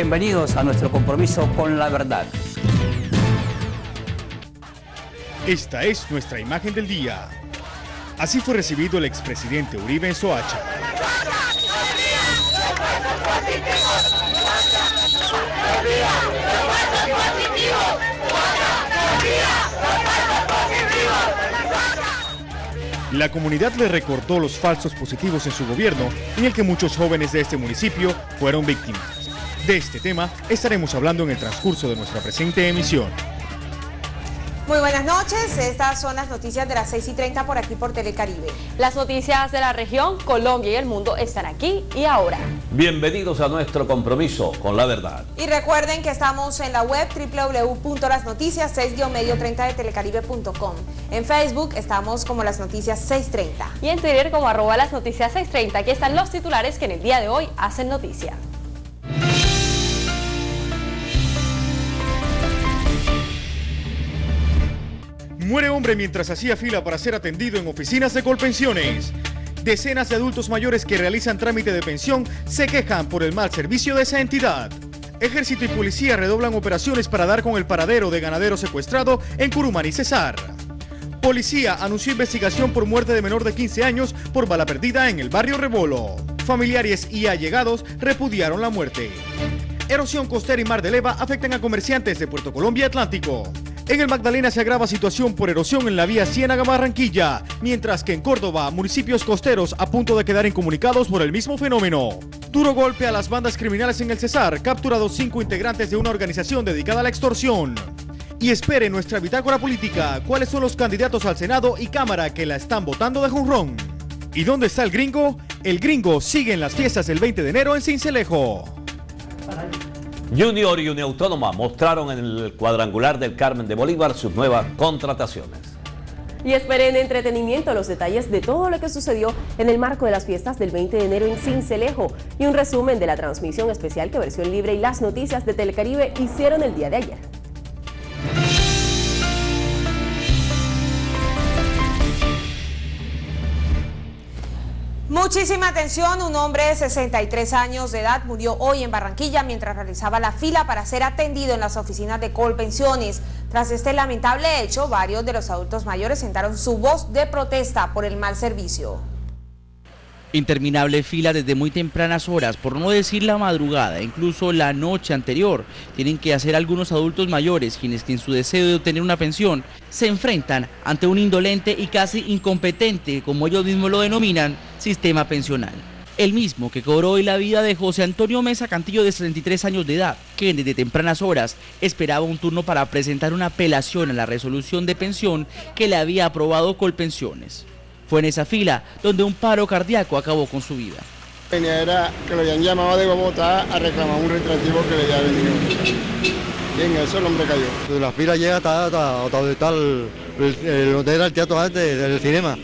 Bienvenidos a nuestro compromiso con la verdad. Esta es nuestra imagen del día. Así fue recibido el expresidente Uribe en Soacha. La comunidad le recordó los falsos positivos en su gobierno, en el que muchos jóvenes de este municipio fueron víctimas. De este tema estaremos hablando en el transcurso de nuestra presente emisión. Muy buenas noches, estas son las noticias de las 6 y 30 por aquí por Telecaribe. Las noticias de la región, Colombia y el mundo están aquí y ahora. Bienvenidos a nuestro compromiso con la verdad. Y recuerden que estamos en la web www.lasnoticias 6-medio30 de telecaribe.com. En Facebook estamos como las noticias 630. Y en Twitter como arroba las noticias 630. Aquí están los titulares que en el día de hoy hacen noticia. Muere hombre mientras hacía fila para ser atendido en oficinas de Colpensiones. Decenas de adultos mayores que realizan trámite de pensión se quejan por el mal servicio de esa entidad. Ejército y policía redoblan operaciones para dar con el paradero de ganadero secuestrado en Curumaní, Cesar. Policía anunció investigación por muerte de menor de 15 años por bala perdida en el barrio Rebolo. Familiares y allegados repudiaron la muerte. Erosión costera y mar de leva afectan a comerciantes de Puerto Colombia Atlántico. En el Magdalena se agrava situación por erosión en la vía Ciénaga-Barranquilla, mientras que en Córdoba, municipios costeros a punto de quedar incomunicados por el mismo fenómeno. Duro golpe a las bandas criminales en el Cesar, capturados cinco integrantes de una organización dedicada a la extorsión. Y espere nuestra bitácora política, cuáles son los candidatos al Senado y Cámara que la están votando de junrón. ¿Y dónde está el gringo? El gringo sigue en las fiestas del 20 de enero en Cincelejo. Junior y Uniautónoma mostraron en el cuadrangular del Carmen de Bolívar sus nuevas contrataciones. Y esperen entretenimiento los detalles de todo lo que sucedió en el marco de las fiestas del 20 de enero en Cincelejo y un resumen de la transmisión especial que Versión Libre y las noticias de Telecaribe hicieron el día de ayer. Muchísima atención, un hombre de 63 años de edad murió hoy en Barranquilla mientras realizaba la fila para ser atendido en las oficinas de Colpensiones. Tras este lamentable hecho, varios de los adultos mayores sentaron su voz de protesta por el mal servicio. Interminable fila desde muy tempranas horas, por no decir la madrugada, incluso la noche anterior, tienen que hacer algunos adultos mayores, quienes en su deseo de obtener una pensión se enfrentan ante un indolente y casi incompetente, como ellos mismos lo denominan, sistema pensional. El mismo que cobró hoy la vida de José Antonio Mesa Cantillo de 33 años de edad, que desde tempranas horas esperaba un turno para presentar una apelación a la resolución de pensión que le había aprobado Colpensiones. Fue en esa fila donde un paro cardíaco acabó con su vida. Era que lo habían llamado de Bogotá a reclamar un retractivo que le había venido. Y en eso el hombre cayó. La fila llega hasta, hasta, hasta donde está el, el, donde era el teatro antes del cinema.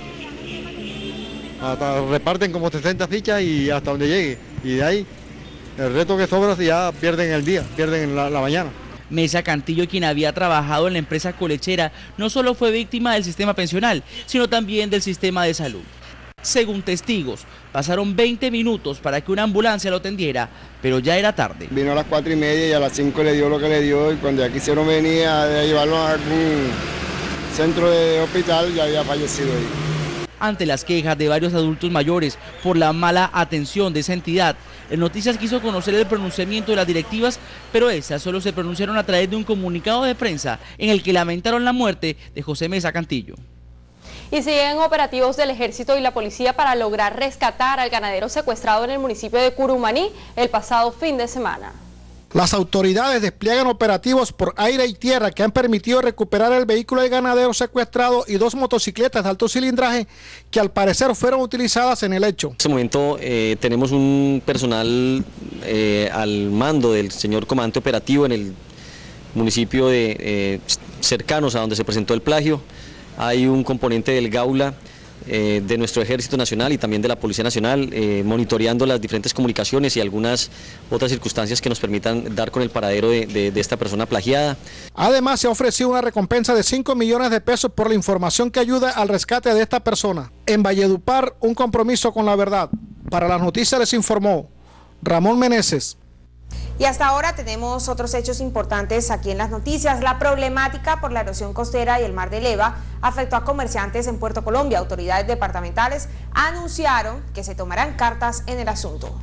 Hasta reparten como 60 fichas y hasta donde llegue. Y de ahí el reto que sobra si ya pierden el día, pierden la, la mañana. Mesa Cantillo, quien había trabajado en la empresa colechera, no solo fue víctima del sistema pensional, sino también del sistema de salud. Según testigos, pasaron 20 minutos para que una ambulancia lo atendiera, pero ya era tarde. Vino a las 4 y media y a las 5 le dio lo que le dio y cuando ya quisieron venir a llevarlo a algún centro de hospital ya había fallecido ahí ante las quejas de varios adultos mayores por la mala atención de esa entidad. El Noticias quiso conocer el pronunciamiento de las directivas, pero esas solo se pronunciaron a través de un comunicado de prensa en el que lamentaron la muerte de José Mesa Cantillo. Y siguen operativos del ejército y la policía para lograr rescatar al ganadero secuestrado en el municipio de Curumaní el pasado fin de semana. Las autoridades despliegan operativos por aire y tierra que han permitido recuperar el vehículo de ganadero secuestrado y dos motocicletas de alto cilindraje que al parecer fueron utilizadas en el hecho. En este momento eh, tenemos un personal eh, al mando del señor comandante operativo en el municipio de eh, cercanos a donde se presentó el plagio. Hay un componente del Gaula eh, de nuestro Ejército Nacional y también de la Policía Nacional, eh, monitoreando las diferentes comunicaciones y algunas otras circunstancias que nos permitan dar con el paradero de, de esta persona plagiada. Además, se ha ofrecido una recompensa de 5 millones de pesos por la información que ayuda al rescate de esta persona. En Valledupar, un compromiso con la verdad. Para las noticias les informó Ramón Meneses. Y hasta ahora tenemos otros hechos importantes aquí en las noticias. La problemática por la erosión costera y el mar de Leva afectó a comerciantes en Puerto Colombia. Autoridades departamentales anunciaron que se tomarán cartas en el asunto.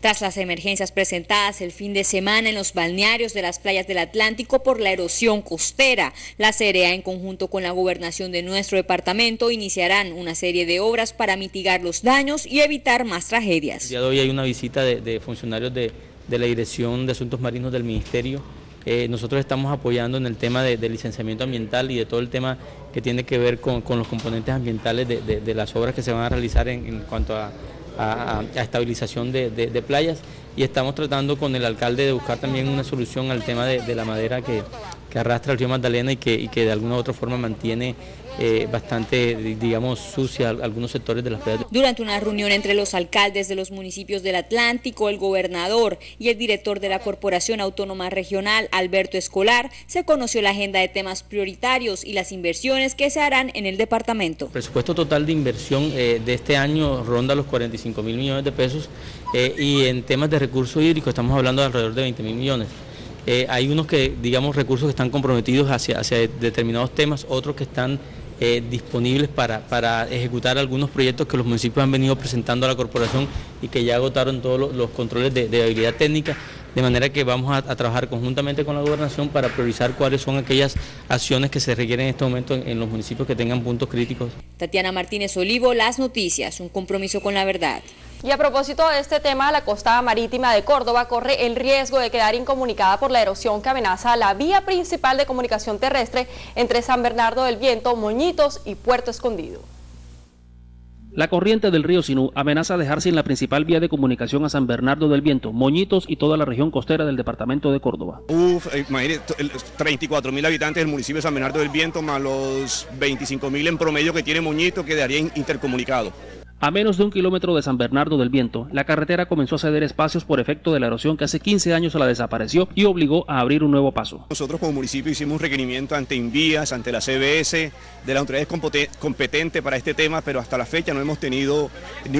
Tras las emergencias presentadas el fin de semana en los balnearios de las playas del Atlántico por la erosión costera, la CEREA en conjunto con la gobernación de nuestro departamento iniciarán una serie de obras para mitigar los daños y evitar más tragedias. El día de hoy hay una visita de, funcionarios de, la Dirección de Asuntos Marinos del Ministerio. Eh, nosotros estamos apoyando en el tema de, licenciamiento ambiental y de todo el tema que tiene que ver con, los componentes ambientales de, las obras que se van a realizar en cuanto a a, estabilización de, playas y estamos tratando con el alcalde de buscar también una solución al tema de, la madera que, arrastra el río Magdalena y que, y que de alguna u otra forma mantiene eh, bastante, digamos, sucia algunos sectores de las playas. Durante una reunión entre los alcaldes de los municipios del Atlántico, el gobernador y el director de la Corporación Autónoma Regional, Alberto Escolar, se conoció la agenda de temas prioritarios y las inversiones que se harán en el departamento. El presupuesto total de inversión eh, de este año ronda los 45 mil millones de pesos eh, y en temas de recursos hídricos estamos hablando de alrededor de 20 mil millones. hay unos que, digamos, recursos que están comprometidos hacia, hacia determinados temas, otros que están eh, disponibles para, ejecutar algunos proyectos que los municipios han venido presentando a la corporación y que ya agotaron todos los, controles de, habilidad técnica, de manera que vamos a, trabajar conjuntamente con la gobernación para priorizar cuáles son aquellas acciones que se requieren en este momento en los municipios que tengan puntos críticos. Tatiana Martínez Olivo, Las Noticias, un compromiso con la verdad. Y a propósito de este tema, la costa marítima de Córdoba corre el riesgo de quedar incomunicada por la erosión que amenaza la vía principal de comunicación terrestre entre San Bernardo del Viento, Moñitos y Puerto Escondido. La corriente del río Sinú amenaza dejar sin la principal vía de comunicación a San Bernardo del Viento, Moñitos y toda la región costera del departamento de Córdoba. Uf, eh, imagínate, 34 mil habitantes del municipio de San Bernardo del Viento, más los 25 mil en promedio que tiene Moñitos, quedarían intercomunicados. A menos de un kilómetro de San Bernardo del Viento, la carretera comenzó a ceder espacios por efecto de la erosión que hace 15 años la desapareció y obligó a abrir un nuevo paso. Nosotros como municipio hicimos un requerimiento ante Invías, ante la CBS, de la autoridad competente para este tema, pero hasta la fecha no hemos tenido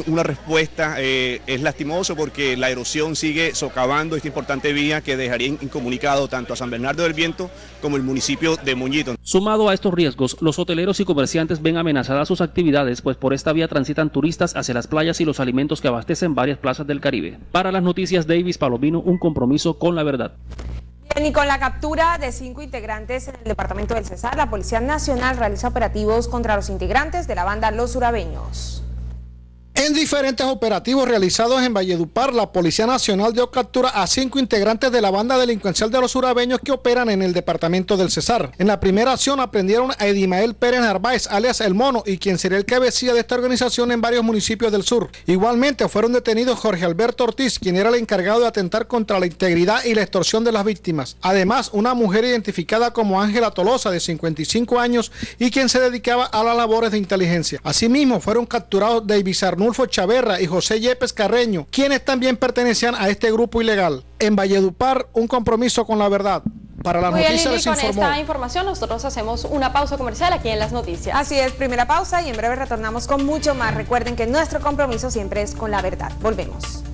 una respuesta. Eh, es lastimoso porque la erosión sigue socavando esta importante vía que dejaría incomunicado tanto a San Bernardo del Viento como el municipio de Muñito. Sumado a estos riesgos, los hoteleros y comerciantes ven amenazadas sus actividades, pues por esta vía transitan turistas hacia las playas y los alimentos que abastecen varias plazas del Caribe. Para las noticias, Davis Palomino, un compromiso con la verdad. Bien, y con la captura de cinco integrantes en el departamento del Cesar, la Policía Nacional realiza operativos contra los integrantes de la banda Los Urabeños. En diferentes operativos realizados en Valledupar, la Policía Nacional dio captura a cinco integrantes de la banda delincuencial de los urabeños que operan en el departamento del Cesar. En la primera acción aprendieron a Edimael Pérez Narváez, alias El Mono, y quien sería el cabecilla de esta organización en varios municipios del sur. Igualmente fueron detenidos Jorge Alberto Ortiz, quien era el encargado de atentar contra la integridad y la extorsión de las víctimas. Además, una mujer identificada como Ángela Tolosa, de 55 años, y quien se dedicaba a las labores de inteligencia. Asimismo, fueron capturados David Chaverra y José Yepes Carreño, quienes también pertenecían a este grupo ilegal. En Valledupar, un compromiso con la verdad. Para las noticias con esta información nosotros hacemos una pausa comercial aquí en las noticias. Así es, primera pausa y en breve retornamos con mucho más. Recuerden que nuestro compromiso siempre es con la verdad. Volvemos.